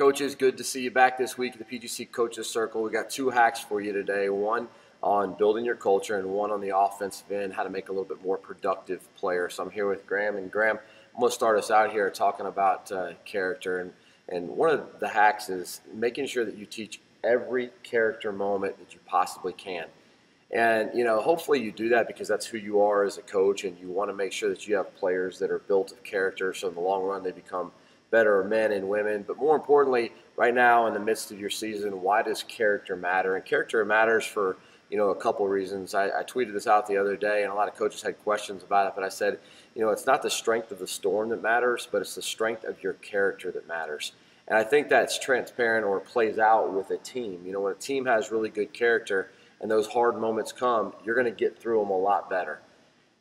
Coaches, good to see you back this week at the PGC Coaches Circle. We got two hacks for you today. One on building your culture, and one on the offensive end, how to make a little bit more productive player. So I'm here with Graham, and Graham, I'm going to start us out here talking about uh, character. And, and one of the hacks is making sure that you teach every character moment that you possibly can. And you know, hopefully you do that because that's who you are as a coach, and you want to make sure that you have players that are built of character. So in the long run, they become better men and women. But more importantly, right now in the midst of your season, why does character matter? And character matters for you know a couple reasons. I, I tweeted this out the other day, and a lot of coaches had questions about it. But I said, you know, it's not the strength of the storm that matters, but it's the strength of your character that matters. And I think that's transparent or plays out with a team. You know, when a team has really good character and those hard moments come, you're going to get through them a lot better.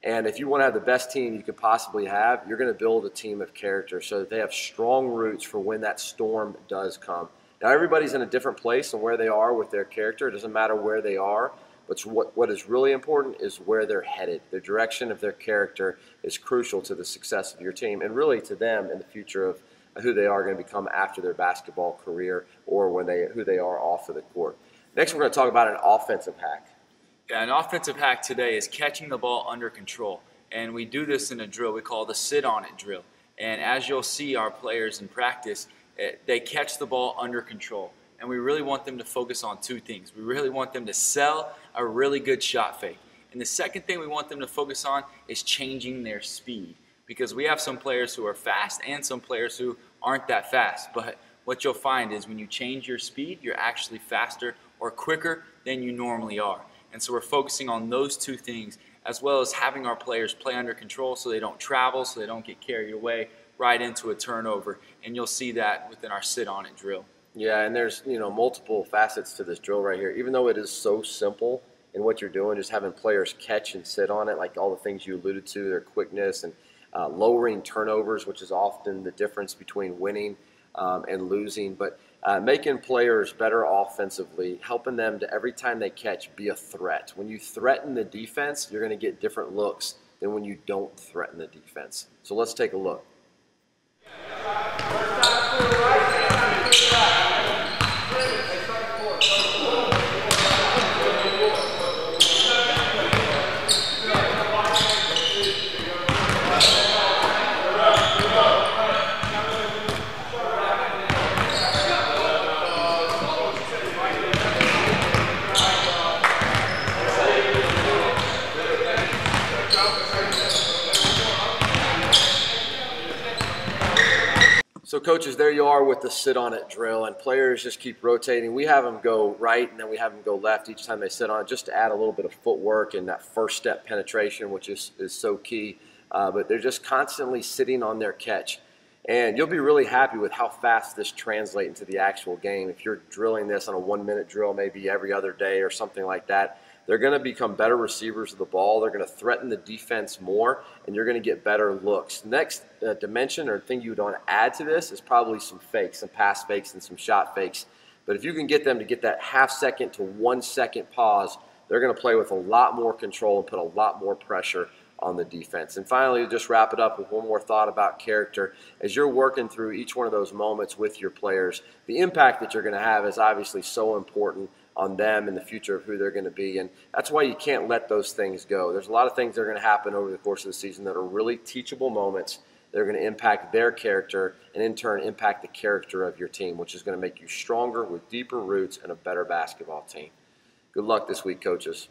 And if you want to have the best team you could possibly have, you're going to build a team of character so that they have strong roots for when that storm does come. Now, everybody's in a different place and where they are with their character. It doesn't matter where they are, but what, what is really important is where they're headed. The direction of their character is crucial to the success of your team and really to them in the future of who they are going to become after their basketball career or when they who they are off of the court. Next, we're going to talk about an offensive hack. An offensive hack today is catching the ball under control. And we do this in a drill we call the sit on it drill. And as you'll see our players in practice, eh, they catch the ball under control. And we really want them to focus on two things. We really want them to sell a really good shot fake. And the second thing we want them to focus on is changing their speed. Because we have some players who are fast and some players who aren't that fast. But what you'll find is when you change your speed, you're actually faster or quicker than you normally are. And so we're focusing on those two things as well as having our players play under control so they don't travel, so they don't get carried away right into a turnover. And you'll see that within our sit on it drill. Yeah, and there's you know multiple facets to this drill right here. Even though it is so simple in what you're doing, just having players catch and sit on it, like all the things you alluded to, their quickness and uh, lowering turnovers, which is often the difference between winning um, and losing. But uh, making players better offensively, helping them to every time they catch be a threat. When you threaten the defense, you're going to get different looks than when you don't threaten the defense. So let's take a look. So, coaches, there you are with the sit on it drill, and players just keep rotating. We have them go right, and then we have them go left each time they sit on it, just to add a little bit of footwork and that first step penetration, which is, is so key. Uh, but they're just constantly sitting on their catch. And you'll be really happy with how fast this translates into the actual game. If you're drilling this on a one minute drill, maybe every other day or something like that, they're going to become better receivers of the ball. They're going to threaten the defense more, and you're going to get better looks. Next uh, dimension or thing you would want to add to this is probably some fakes, some pass fakes, and some shot fakes. But if you can get them to get that half second to one second pause, they're going to play with a lot more control and put a lot more pressure on the defense. And finally, just wrap it up with one more thought about character. As you're working through each one of those moments with your players, the impact that you're going to have is obviously so important on them and the future of who they're going to be. And that's why you can't let those things go. There's a lot of things that are going to happen over the course of the season that are really teachable moments that are going to impact their character and in turn impact the character of your team, which is going to make you stronger with deeper roots and a better basketball team. Good luck this week, coaches.